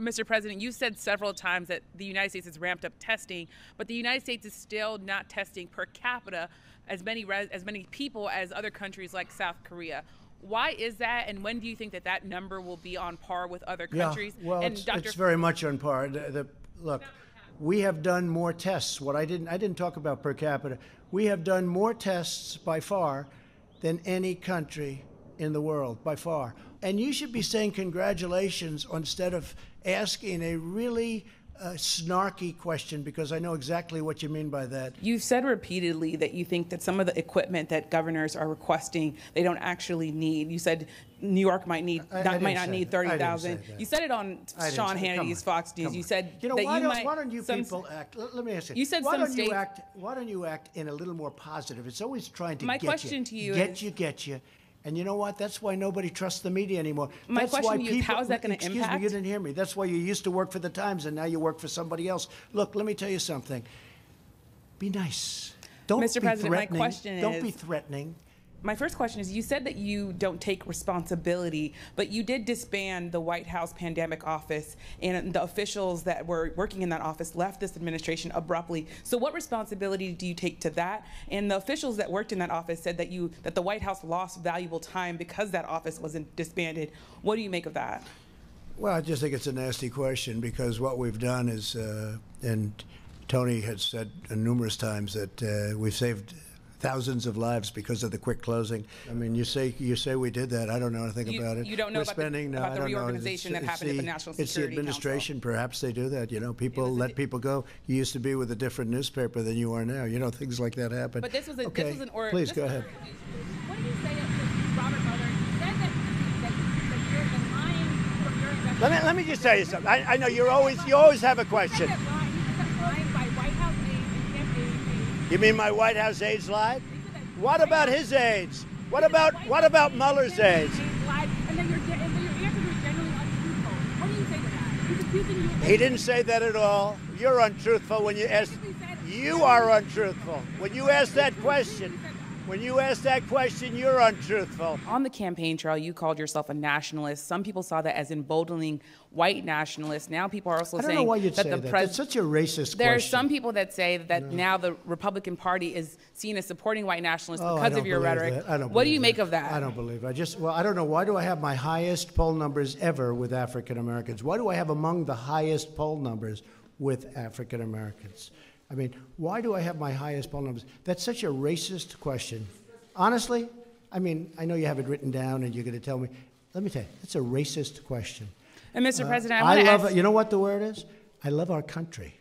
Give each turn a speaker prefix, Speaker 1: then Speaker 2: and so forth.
Speaker 1: Mr. President, you said several times that the United States has ramped up testing, but the United States is still not testing per capita as many as many people as other countries like South Korea. Why is that, and when do you think that that number will be on par with other countries?
Speaker 2: Yeah, well,
Speaker 1: and
Speaker 2: it's,
Speaker 1: Dr.
Speaker 2: it's very much on par. The, the, look, we have done more tests. What I didn't, I didn't talk about per capita. We have done more tests by far than any country in the world, by far. And you should be saying congratulations instead of asking a really a snarky question because I know exactly what you mean by that.
Speaker 1: You've said repeatedly that you think that some of the equipment that governors are requesting they don't actually need. You said New York might need
Speaker 2: I,
Speaker 1: not,
Speaker 2: I
Speaker 1: might not need thirty thousand. You said it on Sean Hannity's Fox News. You said
Speaker 2: you know
Speaker 1: that
Speaker 2: why
Speaker 1: you
Speaker 2: don't,
Speaker 1: might.
Speaker 2: Why don't you
Speaker 1: some,
Speaker 2: people act? Let, let, me ask you.
Speaker 1: You said
Speaker 2: why
Speaker 1: some
Speaker 2: don't
Speaker 1: states.
Speaker 2: You act, why don't you act in a little more positive? It's always trying to
Speaker 1: my
Speaker 2: get
Speaker 1: question
Speaker 2: you,
Speaker 1: to you
Speaker 2: get
Speaker 1: is,
Speaker 2: you, get you. And you know what? That's why nobody trusts the media anymore.
Speaker 1: My
Speaker 2: That's
Speaker 1: question
Speaker 2: why
Speaker 1: to you
Speaker 2: people,
Speaker 1: is how is that going to
Speaker 2: Excuse me, you didn't hear me. That's why you used to work for the Times and now you work for somebody else. Look, let me tell you something. Be nice. Don't
Speaker 1: Mr.
Speaker 2: be
Speaker 1: President, my
Speaker 2: threatening.
Speaker 1: question
Speaker 2: Don't
Speaker 1: is-
Speaker 2: be threatening.
Speaker 1: My first question is you said that you don't take responsibility, but you did disband the White House pandemic office, and the officials that were working in that office left this administration abruptly. So, what responsibility do you take to that? And the officials that worked in that office said that you that the White House lost valuable time because that office wasn't disbanded. What do you make of that?
Speaker 2: Well, I just think it's a nasty question because what we've done is, uh, and Tony has said numerous times that uh, we've saved thousands of lives because of the quick closing. I mean, you say you say we did that. I don't know anything
Speaker 1: You-
Speaker 2: about it.
Speaker 1: you don't know
Speaker 2: We're
Speaker 1: about the-
Speaker 2: spending, no,
Speaker 1: about
Speaker 2: I don't know.
Speaker 1: reorganization that happened at the National
Speaker 2: It's the
Speaker 1: Security Council.
Speaker 2: administration. Perhaps they do that. You know, people
Speaker 1: was a
Speaker 2: let
Speaker 1: di-
Speaker 2: people go. You used to be with a different newspaper than you are now. You know, things like that happen.
Speaker 1: But this was a
Speaker 2: okay.
Speaker 1: this was an or
Speaker 2: Please
Speaker 1: this
Speaker 2: go
Speaker 1: was-
Speaker 2: ahead.
Speaker 3: What do you say to Robert Mueller? He said that, that, that you're the lying from your investigation.
Speaker 4: Let me, let me just tell you something. I, I know you're always you always have a question.
Speaker 3: He said that lying, he said that lying by White House aides and Camp aides.
Speaker 4: You mean my White House aides lied? What about his aides? What about what about Mueller's aides? He didn't say that at all. You're untruthful when you ask. You are untruthful when you ask that question. When you ask that question, you're untruthful.
Speaker 1: On the campaign trail, you called yourself a nationalist. Some people saw that as emboldening white nationalists. Now people are also
Speaker 2: I don't
Speaker 1: saying
Speaker 2: know why you'd
Speaker 1: that
Speaker 2: say
Speaker 1: the
Speaker 2: that.
Speaker 1: pres-
Speaker 2: That's such a racist question.
Speaker 1: There are some people that say that now the Republican Party is seen as supporting white nationalists
Speaker 2: Oh, I
Speaker 1: because
Speaker 2: don't
Speaker 1: of your
Speaker 2: believe
Speaker 1: rhetoric.
Speaker 2: that. I don't
Speaker 1: what do you
Speaker 2: believe
Speaker 1: make of that?
Speaker 2: I don't believe. It. I just well, I don't know. Why do I have my highest poll numbers ever with African Americans? Why do I have among the highest poll numbers with African Americans? I mean, why do I have my highest poll numbers? That's such a racist question. Honestly, I mean, I know you have it written down and you're going to tell me. Let me tell you, it's a racist question.
Speaker 1: And Mr.
Speaker 2: Uh,
Speaker 1: President, I
Speaker 2: I love
Speaker 1: ask.
Speaker 2: it. You know what the word is? I love our country.